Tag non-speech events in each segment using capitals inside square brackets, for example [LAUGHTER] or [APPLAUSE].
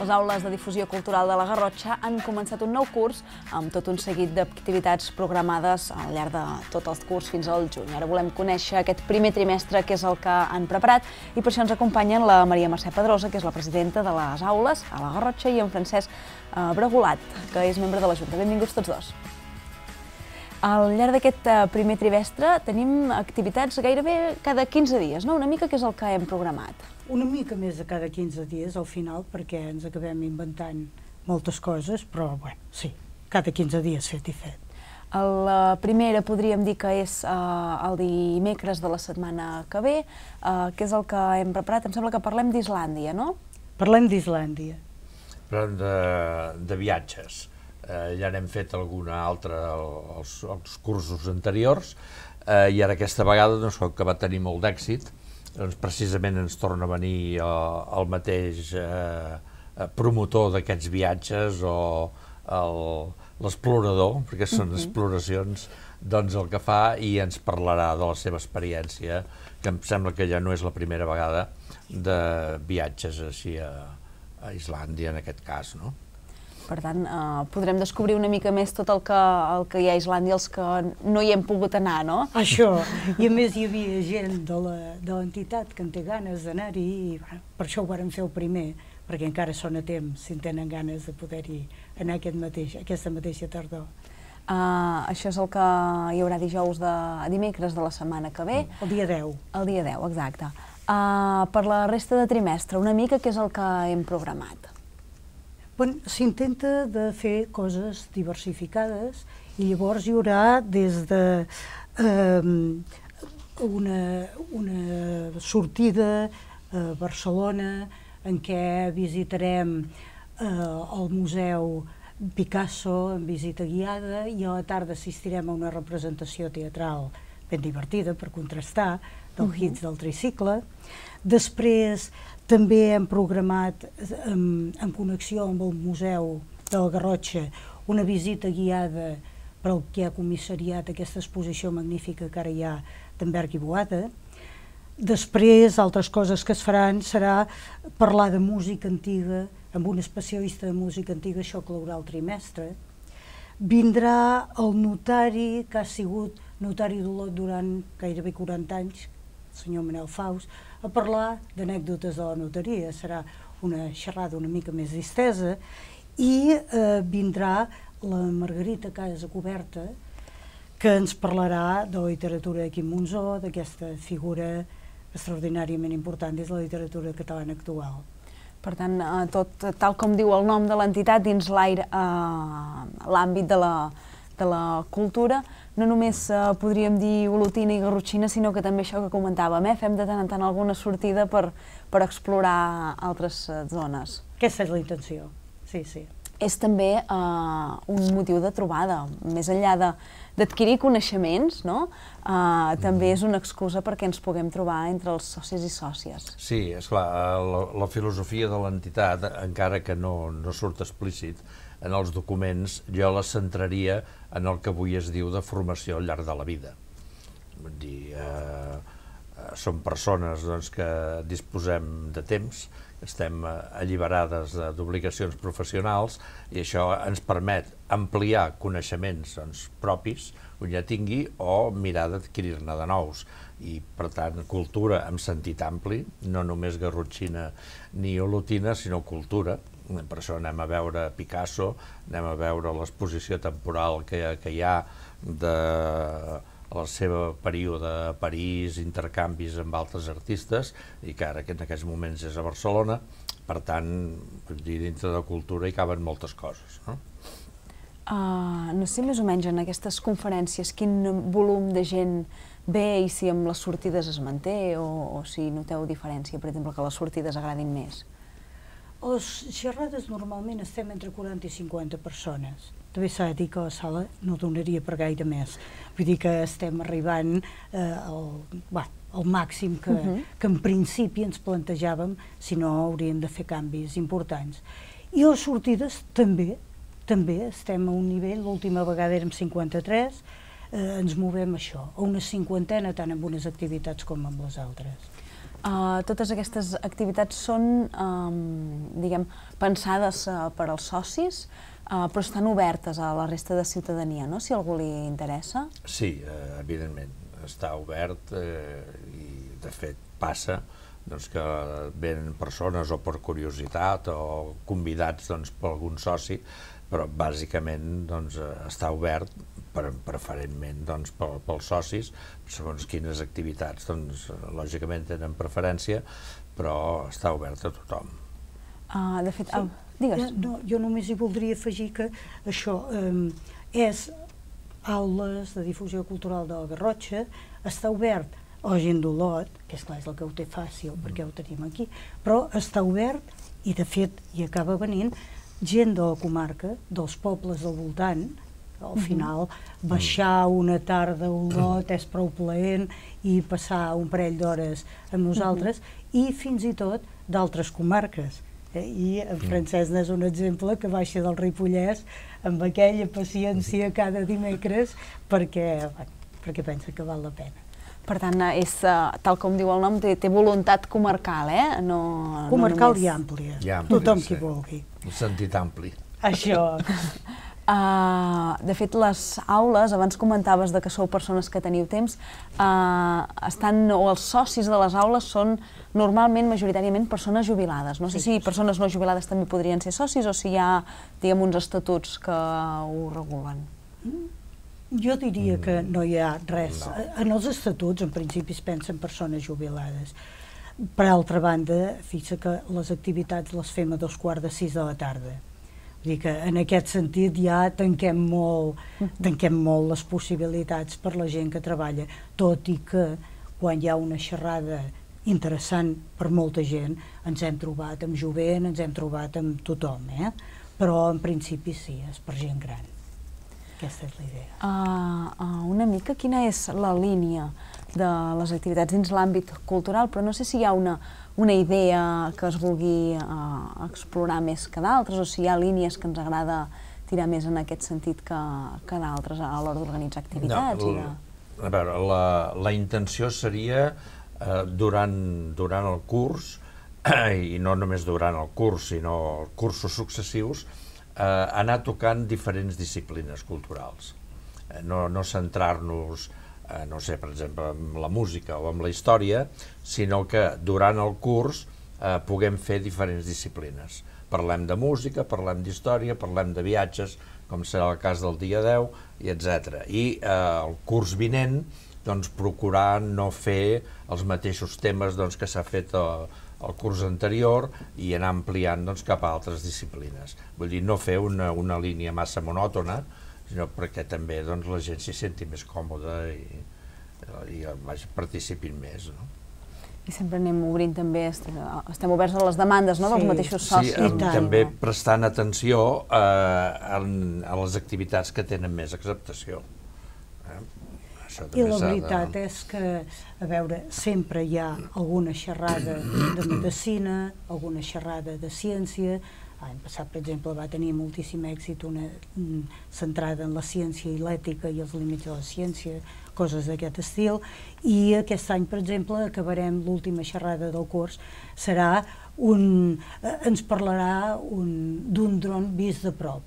Les aules de difusió cultural de la Garrotxa han començat un nou curs amb tot un seguit d'activitats programades al llarg de tot el curs fins al juny. Ara volem conèixer aquest primer trimestre, que és el que han preparat, i per això ens acompanyen la Maria Mercè Pedrosa, que és la presidenta de les aules a la Garrotxa, i en Francesc eh, Bregolat, que és membre de la Junta. Benvinguts tots dos. Al llarg d'aquest eh, primer trimestre tenim activitats gairebé cada 15 dies, no? Una mica que és el que hem programat. Una mica més de cada 15 dies al final, perquè ens acabem inventant moltes coses, però bueno, sí, cada 15 dies fet i fet. La primera podríem dir que és uh, el dimecres de la setmana que ve, uh, que és el que hem preparat. Em sembla que parlem d'Islàndia, no? Parlem d'Islàndia. Parlem de, de viatges. Uh, ja n'hem fet alguna altra als, als cursos anteriors uh, i ara aquesta vegada doncs, que va tenir molt d'èxit, doncs precisament ens torna a venir el, el mateix eh, promotor d'aquests viatges o l'explorador, perquè són uh -huh. exploracions, doncs el que fa i ens parlarà de la seva experiència, que em sembla que ja no és la primera vegada de viatges així a, a Islàndia en aquest cas, no? Per tant, eh, podrem descobrir una mica més tot el que, el que hi ha a Islàndia, els que no hi hem pogut anar, no? Això, i a més hi havia gent de l'entitat que en té ganes d'anar-hi, i bueno, per això ho vàrem fer el primer, perquè encara són a temps, si en tenen ganes de poder-hi anar aquest mateix, aquesta mateixa tardor. Uh, això és el que hi haurà dijous de dimecres de la setmana que ve. El dia 10. El dia 10, exacte. Uh, per la resta de trimestre, una mica què és el que hem programat? S'intenta de fer coses diversificades i llavors hi haurà des de eh, una, una sortida a Barcelona en què visitarem eh, el Museu Picasso en visita guiada i a la tarda assistirem a una representació teatral ben divertida per contrastar del uh -huh. hits del tricicle. Després també hem programat en, en connexió amb el Museu del Garrotxa una visita guiada per al que ha comissariat aquesta exposició magnífica que ara hi ha d'en Berg i Boada. Després, altres coses que es faran serà parlar de música antiga amb un especialista de música antiga, això claurà el trimestre. Vindrà el notari que ha sigut notari d'Olot durant gairebé 40 anys, el senyor Manel Faust, a parlar d'anècdotes de la notaria. Serà una xerrada una mica més distesa i eh, vindrà la Margarita Casa Coberta, que ens parlarà de la literatura de Quim Monzó, d'aquesta figura extraordinàriament important dins la literatura catalana actual. Per tant, eh, tot tal com diu el nom de l'entitat, dins l'aire, eh, l'àmbit de la, de la cultura, no només eh, podríem dir olotina i garrotxina, sinó que també això que comentàvem, eh? fem de tant en tant alguna sortida per, per explorar altres eh, zones. Aquesta és la intenció, sí, sí. És també eh, un motiu de trobada, més enllà d'adquirir coneixements, no? eh, també és una excusa perquè ens puguem trobar entre els socis i sòcies. Sí, és clar, la, la filosofia de l'entitat, encara que no, no surt explícit, en els documents jo la centraria en el que avui es diu de formació al llarg de la vida. Vull dir, eh, eh som persones doncs, que disposem de temps, estem eh, alliberades d'obligacions professionals i això ens permet ampliar coneixements doncs, propis, on ja tingui, o mirar d'adquirir-ne de nous. I, per tant, cultura en sentit ampli, no només garrotxina ni olotina, sinó cultura, per això anem a veure Picasso, anem a veure l'exposició temporal que, que hi ha de el seu període a París, intercanvis amb altres artistes, i que ara que en aquests moments és a Barcelona, per tant, dir, dintre de cultura hi caben moltes coses. No? Uh, no sé més o menys en aquestes conferències quin volum de gent ve i si amb les sortides es manté o, o si noteu diferència, per exemple, que les sortides agradin més. Les xerrades normalment estem entre 40 i 50 persones. També s'ha de dir que la sala no donaria per gaire més. Vull dir que estem arribant eh, al, bah, al màxim que, uh -huh. que en principi ens plantejàvem, si no hauríem de fer canvis importants. I les sortides també, també estem a un nivell, l'última vegada érem 53, eh, ens movem això, a una cinquantena tant amb unes activitats com amb les altres. Uh, totes aquestes activitats són, um, diguem, pensades uh, per als socis, uh, però estan obertes a la resta de ciutadania, no?, si algú li interessa. Sí, uh, evidentment, està obert eh, i, de fet, passa doncs, que venen persones o per curiositat o convidats doncs, per algun soci, però bàsicament doncs, està obert per, preferentment doncs, pel, pels socis, segons quines activitats, doncs, lògicament tenen preferència, però està obert a tothom. Uh, de fet, sí. uh, digues. Eh, no, jo només hi voldria afegir que això eh, és aules de difusió cultural de la Garrotxa, està obert o gent d'Olot, que és clar, és el que ho té fàcil perquè ho tenim aquí, però està obert i de fet hi acaba venint gent de la comarca, dels pobles del voltant, al mhm. final baixar una tarda a Olot és prou plaent i passar un parell d'hores amb nosaltres i fins i tot d'altres comarques. Eh? I en Francesc és un exemple que baixa del Ripollès amb aquella paciència cada dimecres perquè, perquè pensa que val la pena. Per tant, és, uh, tal com diu el nom, té, té voluntat comarcal, eh? No, comarcal no només... i àmplia. I àmplia Tothom sí. qui vulgui. Un sentit ampli. Això. [LAUGHS] Uh, de fet, les aules, abans comentaves de que sou persones que teniu temps, uh, estan, o els socis de les aules són normalment, majoritàriament, persones jubilades. No sé sí. si persones no jubilades també podrien ser socis o si hi ha, diguem, uns estatuts que ho regulen. Mm. Jo diria que mm. no hi ha res. No. En els estatuts, en principi, es pensen persones jubilades. Per altra banda, fixa que les activitats les fem a dos quarts de sis de la tarda. Vull dir que en aquest sentit ja tanquem molt, tanquem molt les possibilitats per la gent que treballa, tot i que quan hi ha una xerrada interessant per molta gent, ens hem trobat amb jovent, ens hem trobat amb tothom, eh? però en principi sí, és per gent gran. Aquesta és la idea. Uh, uh, una mica quina és la línia de les activitats dins l'àmbit cultural, però no sé si hi ha una, una idea que es vulgui uh, explorar més que d'altres o si hi ha línies que ens agrada tirar més en aquest sentit que, que d'altres a l'hora d'organitzar activitats. No, i de... A veure, la, la intenció seria eh, durant, durant el curs, [CLEARS THROAT] i no només durant el curs, sinó cursos successius, eh, anar tocant diferents disciplines culturals. Eh, no, no centrar-nos, eh, no sé, per exemple, en la música o en la història, sinó que durant el curs eh, puguem fer diferents disciplines. Parlem de música, parlem d'història, parlem de viatges, com serà el cas del dia 10, i etc. I eh, el curs vinent, doncs, procurar no fer els mateixos temes doncs, que s'ha fet a, el curs anterior i anar ampliant doncs, cap a altres disciplines. Vull dir, no fer una, una línia massa monòtona, sinó perquè també doncs, la gent s'hi senti més còmoda i, i vaja, participin més. No? I sempre anem obrint també, estem oberts a les demandes no, sí. dels mateixos socis. Sí, amb, també prestant atenció a, a, a les activitats que tenen més acceptació. I la veritat de... és que, a veure, sempre hi ha alguna xerrada de medicina, alguna xerrada de ciència, L'any passat, per exemple, va tenir moltíssim èxit una mm, centrada en la ciència i l'ètica i els límits de la ciència, coses d'aquest estil, i aquest any, per exemple, acabarem l'última xerrada del curs, serà un, eh, ens parlarà d'un dron vist de prop,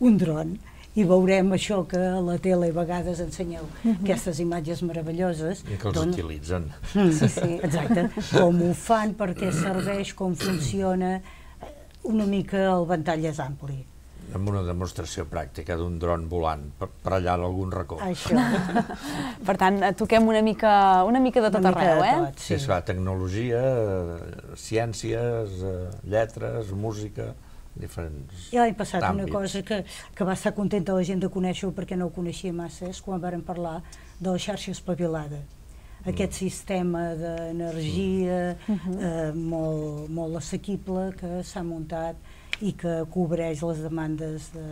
un dron, i veurem això que a la tele a vegades ensenyeu, uh mhm. -huh. aquestes imatges meravelloses. I que els doncs, utilitzen. Mm, sí, sí, [LAUGHS] exacte. Com ho fan, per què serveix, com funciona, eh, una mica el ventall és ampli amb una demostració pràctica d'un dron volant per, per allà en algun racó. Això. [LAUGHS] per tant, toquem una mica, una mica de tot una arreu, eh? Tot, sí. sí, tecnologia, ciències, eh, lletres, música diferents I l'any passat una cosa que, que va estar contenta la gent de conèixer perquè no ho coneixia massa és quan varen parlar de la xarxa espavilada mm. aquest sistema d'energia mm. eh, molt, molt assequible que s'ha muntat i que cobreix les demandes de,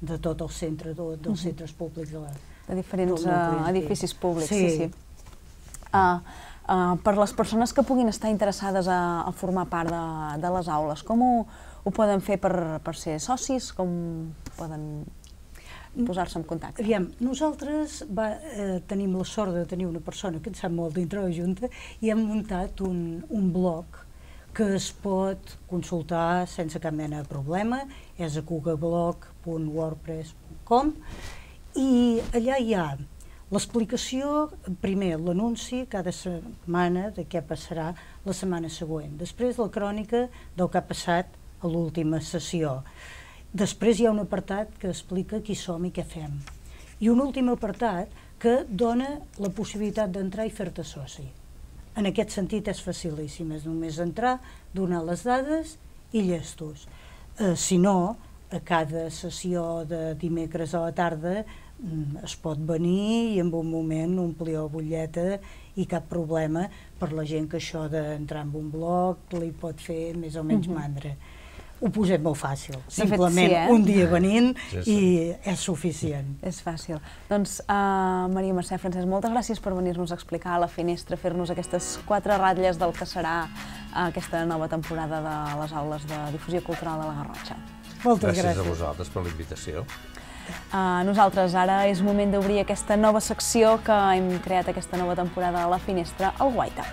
de tot el centre, de, dels mm. centres públics de, la, de diferents uh, edificis públics. Sí, sí. sí. Uh, uh, per les persones que puguin estar interessades a, a formar part de, de les aules, com ho, ho poden fer per, per ser socis? Com poden... posar-se en contacte? Aviam, nosaltres va, eh, tenim la sort de tenir una persona que en sap molt dintre la Junta i hem muntat un, un blog que es pot consultar sense cap mena de problema, és a cugablog.wordpress.com i allà hi ha l'explicació, primer l'anunci cada setmana de què passarà la setmana següent, després la crònica del que ha passat a l'última sessió. Després hi ha un apartat que explica qui som i què fem. I un últim apartat que dona la possibilitat d'entrar i fer-te soci. En aquest sentit és facilíssim, és només entrar, donar les dades i llestos. Eh, si no, a cada sessió de dimecres a la tarda mm, es pot venir i en un moment omplir la butlleta i cap problema per la gent que això d'entrar en un blog li pot fer més o menys -huh. mandra ho posem molt fàcil. Simplement fet, sí, eh? un dia venint sí, sí. i és suficient. És fàcil. Doncs, uh, Maria Mercè Francesc, moltes gràcies per venir-nos a explicar a la finestra, fer-nos aquestes quatre ratlles del que serà uh, aquesta nova temporada de les aules de difusió cultural de la Garrotxa. Moltes gràcies. gràcies. a vosaltres per la invitació. Uh, nosaltres ara és moment d'obrir aquesta nova secció que hem creat aquesta nova temporada a la finestra, el Guaita.